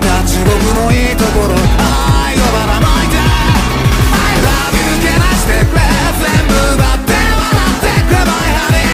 地獄